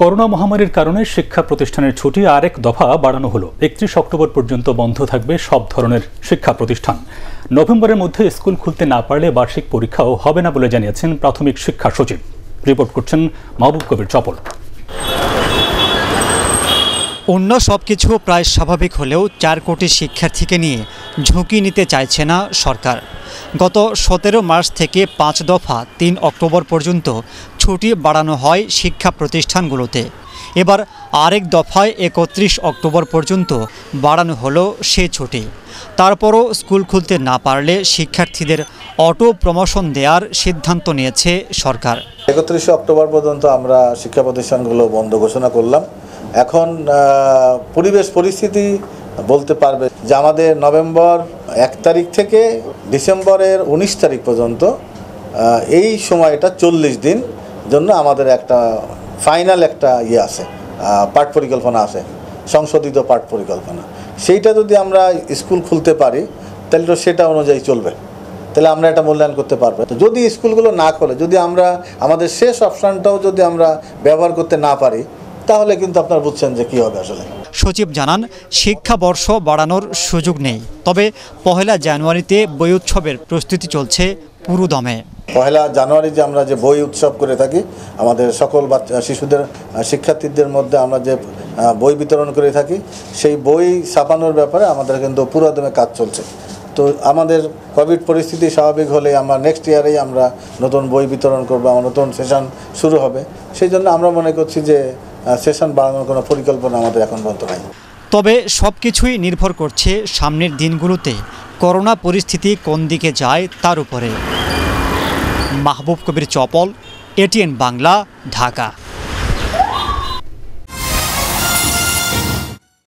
Corona মহামারীর কারণে শিক্ষা প্রতিষ্ঠানের ছুটি আরেক দফা বাড়ানো হলো। একত্রিশ অক্টোবর পর্যন্ত বন্ধ থাকবে সব ধরনের শিক্ষা প্রতিষ্ঠান। নভেম্বরের মধ্যে স্কুল খুলতে না পারলে বার্ষিক পরীক্ষাও হবে না বলে জানিয়েছেন প্রাথমিক শিক্ষা সচিব। রিপোর্ট করছেন মাহবুব কবির চপল। অন্য সব কিছু প্রায় স্বাভাবিক হলেও চার কোটি শিক্ষার্থীকে নিয়ে ঝুঁকি নিতে চাইছে না সরকার। গত সতেরো মার্চ থেকে পাঁচ দফা তিন অক্টোবর পর্যন্ত ছুটি বাড়ানো হয় শিক্ষা প্রতিষ্ঠানগুলোতে। এবার আরেক দফায় একত্রিশ অক্টোবর পর্যন্ত বাড়ানো হলো সে ছুটি। তারপরও স্কুল খুলতে না পারলে শিক্ষার্থীদের অটো প্রমোশন দেওয়ার সিদ্ধান্ত নিয়েছে সরকার। একত্রিশে অক্টোবর পর্যন্ত আমরা শিক্ষা প্রতিষ্ঠানগুলো বন্ধ ঘোষণা করলাম। এখন পরিবেশ, পরিস্থিতি বলতে পারবে যে আমাদের নভেম্বর এক তারিখ থেকে ডিসেম্বরের উনিশ তারিখ পর্যন্ত এই সময়টা চল্লিশ দিন জন্য আমাদের একটা ফাইনাল একটা ইয়ে আছে পাঠ পরিকল্পনা আছে, সংশোধিত পাঠ পরিকল্পনা। সেইটা যদি আমরা স্কুল খুলতে পারি, তাহলে তো সেটা অনুযায়ী চলবে। তাহলে আমরা এটা মূল্যায়ন করতে পারব। তো যদি স্কুলগুলো না খোলে, যদি আমরা, আমাদের শেষ অপশানটাও যদি আমরা ব্যবহার করতে না পারি, তাহলে কিন্তু আপনারা বুঝছেন যে কী হবে আসলে। সচিব জানান, শিক্ষাবর্ষ বাড়ানোর সুযোগ নেই। তবে পহেলা জানুয়ারিতে বই উৎসবের প্রস্তুতি চলছে পুরোদমে। পয়লা জানুয়ারি যে আমরা যে বই উৎসব করে থাকি, আমাদের সকল বাচ্চা, শিশুদের শিক্ষার্থীদের মধ্যে আমরা যে বই বিতরণ করে থাকি, সেই বই ছাপানোর ব্যাপারে আমাদের কিন্তু পুরোদমে কাজ চলছে। তো আমাদের কোভিড পরিস্থিতি স্বাভাবিক হলে আমরা নেক্সট ইয়ারেই আমরা নতুন বই বিতরণ করব, আমার নতুন সেশন শুরু হবে। সেই জন্য আমরা মনে করছি যে সেশন বাড়ানোর কোনো পরিকল্পনা আমাদের এখন পর্যন্ত নাই তবে সব কিছুই নির্ভর করছে সামনের দিনগুলোতে। করোনা পরিস্থিতি কোন দিকে যায় তার উপরে। মাহবুব কবির চপল, এটিএন বাংলা, ঢাকা।